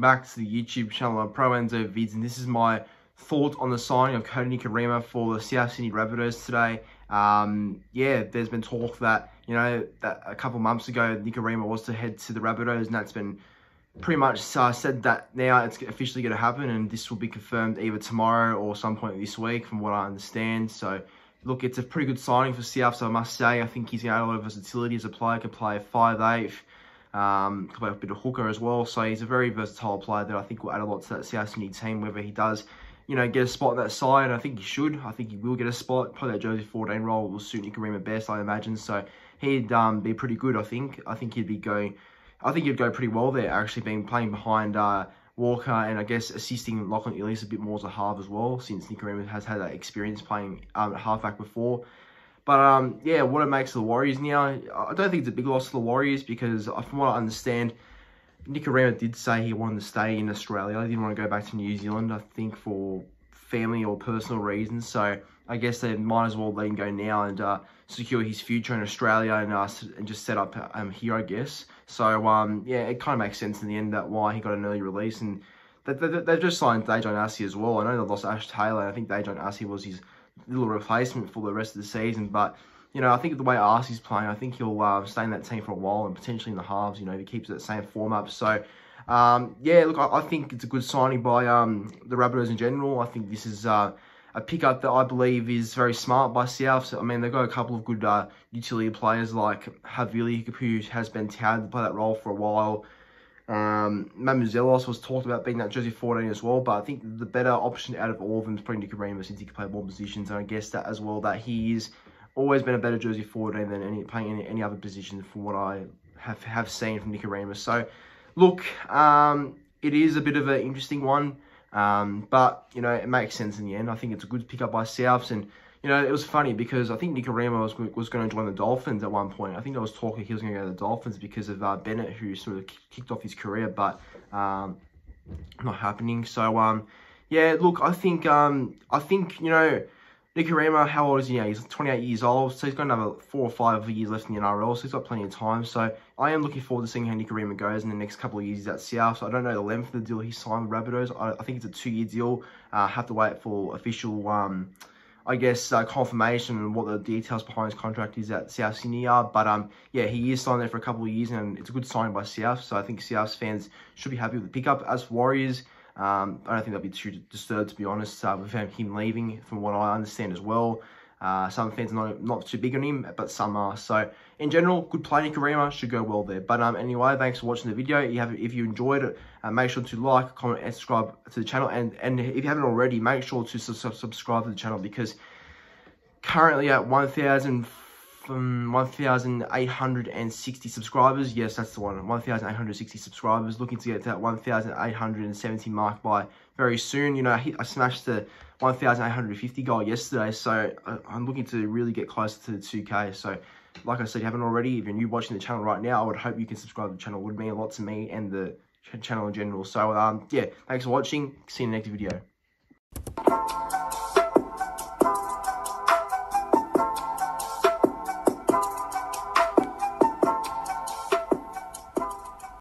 back to the YouTube channel of Pro Enzo Vidz, and this is my thought on the signing of Kodi Nikorima for the South Sydney Rabbitohs today. Um, yeah, there's been talk that, you know, that a couple months ago, Nikorima was to head to the Rabbitohs, and that's been pretty much uh, said that now it's officially going to happen, and this will be confirmed either tomorrow or some point this week, from what I understand. So, look, it's a pretty good signing for South, so I must say, I think he's add a lot of versatility as a player, can play five-eighth, um, play a bit of hooker as well. So he's a very versatile player that I think will add a lot to that South Sydney team, whether he does, you know, get a spot on that side. I think he should. I think he will get a spot. Probably that Jersey 14 role will suit Nikorima best, I imagine. So he'd um, be pretty good, I think. I think he'd be going, I think he'd go pretty well there, actually being playing behind uh, Walker and I guess assisting Lachlan Ilias a bit more as a half as well, since Nikorima has had that experience playing um, halfback before. But um, yeah, what it makes the Warriors now, I don't think it's a big loss to the Warriors because uh, from what I understand, Nikorima did say he wanted to stay in Australia. He didn't want to go back to New Zealand, I think for family or personal reasons. So I guess they might as well let him go now and uh, secure his future in Australia and, uh, and just set up um, here, I guess. So um, yeah, it kind of makes sense in the end that why he got an early release. And they, they, they've just signed Daejarn Asi as well. I know they lost Ash Taylor. I think Daejarn Asi was his little replacement for the rest of the season. But, you know, I think the way Asi's playing, I think he'll uh, stay in that team for a while and potentially in the halves, you know, if he keeps that same form up. So, um, yeah, look, I, I, think it's a good signing by um, the Rabbitohs in general. I think this is uh, a pickup that I believe is very smart by South. So, I mean, they've got a couple of good uh, utility players like Havili, who has been touted to play that role for a while. Um, Mamouzelos was talked about being that jersey 14 as well, but I think the better option out of all of them is probably Nikorima since he can play more positions, and I guess that as well that he is always been a better jersey 14 than any playing any, any other position from what I have have seen from Nikorima. So, look, um, it is a bit of an interesting one, um, but you know it makes sense in the end. I think it's a good pickup by Souths and you know, it was funny because I think Nikorima was, was going to join the Dolphins at one point. I think I was talking he was going to go to the Dolphins because of uh, Bennett, who sort of kicked off his career, but um, not happening. So, um, yeah, look, I think, um, I think, you know, Nikorima, how old is he now? He's 28 years old, so he's got another four or five years left in the NRL, so he's got plenty of time. So I am looking forward to seeing how Nikorima goes in the next couple of years He's at South. So I don't know the length of the deal he signed with Rabbitohs. I, I think it's a two-year deal. Uh, have to wait for official... Um, I guess, uh, confirmation and what the details behind his contract is at South Sydney are. But um, yeah, he is signed there for a couple of years, and it's a good sign by South. So I think South fans should be happy with the pickup. As Warriors, um, I don't think they'll be too disturbed, to be honest, uh, with him leaving, from what I understand as well. Uh, some fans are not, not too big on him, but some are. So, in general, good play Nikorima should go well there. But um, anyway, thanks for watching the video. You have, If you enjoyed it, uh, make sure to like, comment, and subscribe to the channel. And, and if you haven't already, make sure to su subscribe to the channel because currently at 1,000 from 1,860 subscribers. Yes, that's the one. 1,860 subscribers. Looking to get to that 1,870 mark by very soon. You know, I, hit, I smashed the 1,850 goal yesterday, so I'm looking to really get closer to the 2K. So, like I said, haven't already, if you're new watching the channel right now, I would hope you can subscribe to the channel. It would mean a lot to me and the channel in general. So, um, yeah, thanks for watching. See you in the next video.